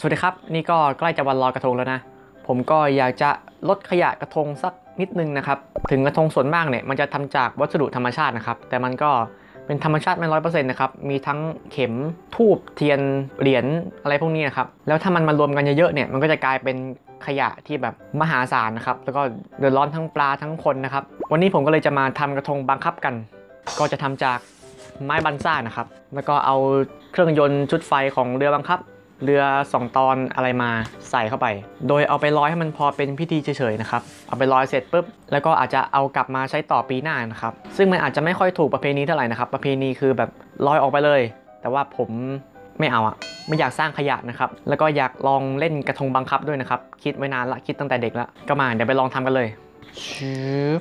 สวัสดีครับ นี่ก็ใกล้จะวันลอยกระทงแล้วนะ ผมก็อยากจะลดขยะกระทงสักนิดนึงนะครับ ถึงกระทงส่วนมากเนี่ยมันจะทำจากวัสดุธรรมชาตินะครับ แต่มันก็เป็นธรรมชาติไม่ร้อยเปอร์เซ็นต์นะครับ มีทั้งเข็มทูบเทียนเหรียญอะไรพวกนี้นะครับ แล้วถ้ามันมารวมกันเยอะๆเนี่ย มันก็จะกลายเป็นขยะที่แบบมหาศาลนะครับ แล้วก็เดือดร้อนทั้งปลาทั้งคนนะครับ วันนี้ผมก็เลยจะมาทำกระทงบังคับกัน ก็จะทำจากไม้บันซ่านะครับ แล้วก็เอาเครื่องยนต์ชุดไฟของเรือบังคับ เรือสองตอนอะไรมาใส่เข้าไป โดยเอาไปร้อยให้มันพอเป็นพิธีเฉยๆนะครับ เอาไปร้อยเสร็จปุ๊บ แล้วก็อาจจะเอากลับมาใช้ต่อปีหน้านะครับ ซึ่งมันอาจจะไม่ค่อยถูกประเพณีเท่าไหร่นะครับ ประเพณีคือแบบร้อยออกไปเลย แต่ว่าผมไม่เอาอะไม่อยากสร้างขยะนะครับ แล้วก็อยากลองเล่นกระทงบังคับด้วยนะครับ คิดไว้นานละ คิดตั้งแต่เด็กละ ก็มา เดี๋ยวไปลองทำกันเลยชืบ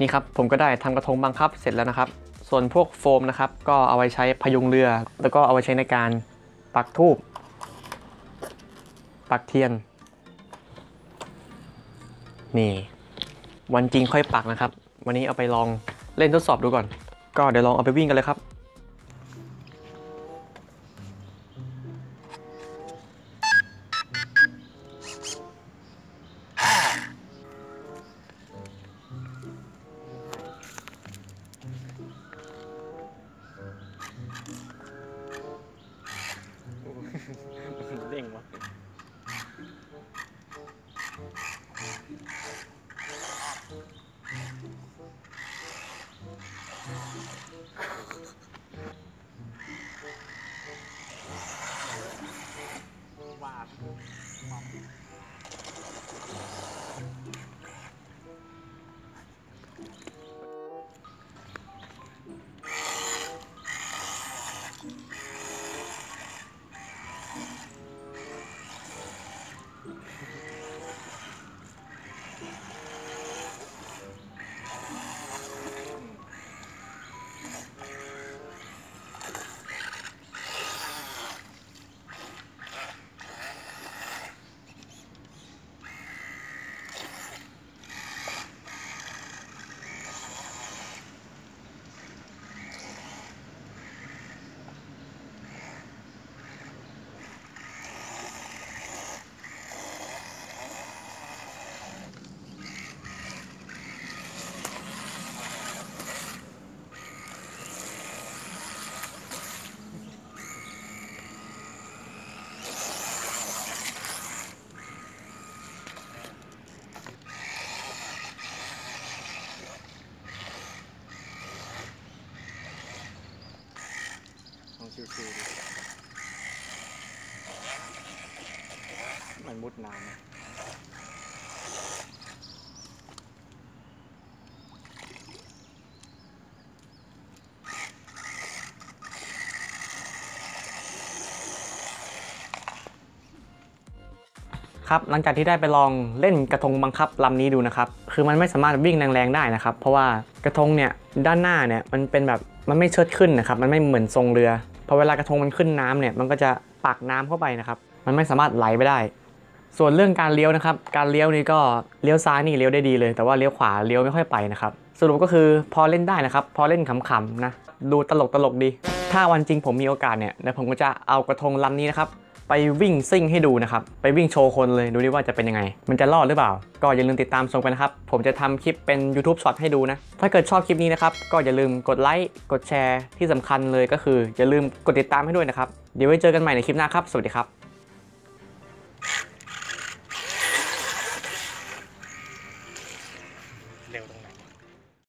นี่ครับผมก็ได้ทำกระทงบังคับเสร็จแล้วนะครับ ส่วนพวกโฟมนะครับ ก็เอาไว้ใช้พยุงเรือ แล้วก็เอาไว้ใช้ในการปักทูบปักเทียน นี่ วันจริงค่อยปักนะครับ วันนี้เอาไปลองเล่นทดสอบดูก่อน ก็เดี๋ยวลองเอาไปวิ่งกันเลยครับ มันมุดน้ำครับหลังจากที่ได้ไปลองเล่นกระทงบังคับลำนี้ดูนะครับ คือมันไม่สามารถวิ่งแรงๆได้นะครับ เพราะว่ากระทงเนี่ยด้านหน้าเนี่ยมันเป็นแบบมันไม่เชิดขึ้นนะครับ มันไม่เหมือนทรงเรือพอเวลากระทงมันขึ้นน้ำเนี่ยมันก็จะปักน้ำเข้าไปนะครับ มันไม่สามารถไหลไปได้ ส่วนเรื่องการเลี้ยวนะครับ การเลี้ยวนี่ก็เลี้ยวซ้ายนี่เลี้ยวได้ดีเลย แต่ว่าเลี้ยวขวาเลี้ยวไม่ค่อยไปนะครับ สรุปก็คือพอเล่นได้นะครับ พอเล่นขำๆนะ ดูตลกตลกดี ถ้าวันจริงผมมีโอกาสเนี่ยเดี๋ยวผมก็จะเอากระทงลำนี้นะครับ ไปวิ่งซิ่งให้ดูนะครับ ไปวิ่งโชว์คนเลย ดูดิว่าจะเป็นยังไง มันจะรอดหรือเปล่า ก็อย่าลืมติดตามชมกันนะครับ ผมจะทำคลิปเป็น YouTube Short ให้ดูนะ ถ้าเกิดชอบคลิปนี้นะครับ ก็อย่าลืมกดไลค์ กดแชร์ ที่สำคัญเลยก็คืออย่าลืมกดติดตามให้ด้วยนะครับ เดี๋ยวไว้เจอกันใหม่ในคลิปหน้าครับ สวัสดีครับ